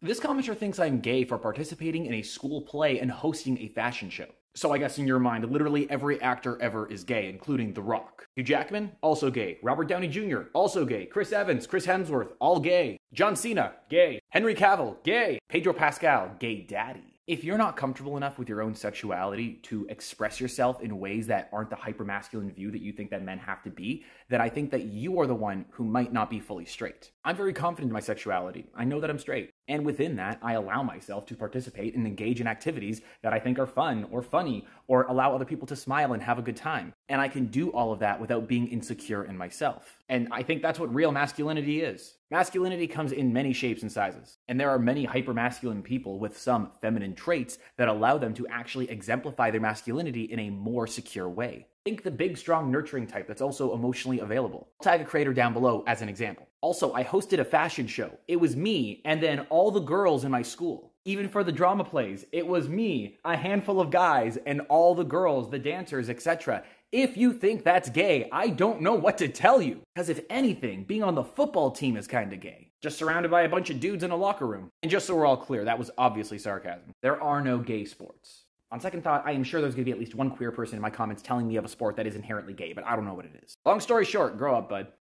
This commenter thinks I'm gay for participating in a school play and hosting a fashion show. So I guess in your mind, literally every actor ever is gay, including The Rock. Hugh Jackman, also gay. Robert Downey Jr., also gay. Chris Evans, Chris Hemsworth, all gay. John Cena, gay. Henry Cavill, gay. Pedro Pascal, gay daddy. If you're not comfortable enough with your own sexuality to express yourself in ways that aren't the hypermasculine view that you think that men have to be, then I think that you are the one who might not be fully straight. I'm very confident in my sexuality. I know that I'm straight. And within that, I allow myself to participate and engage in activities that I think are fun or funny or allow other people to smile and have a good time. And I can do all of that without being insecure in myself. And I think that's what real masculinity is. Masculinity comes in many shapes and sizes. And there are many hypermasculine people with some feminine traits that allow them to actually exemplify their masculinity in a more secure way. Think the big, strong, nurturing type that's also emotionally available. I'll tag a creator down below as an example. Also, I hosted a fashion show. It was me and then all the girls in my school. Even for the drama plays, it was me, a handful of guys, and all the girls, the dancers, etc. If you think that's gay, I don't know what to tell you. Because if anything, being on the football team is kinda gay. Just surrounded by a bunch of dudes in a locker room. And just so we're all clear, that was obviously sarcasm. There are no gay sports. On second thought, I am sure there's gonna be at least one queer person in my comments telling me of a sport that is inherently gay, but I don't know what it is. Long story short, grow up, bud.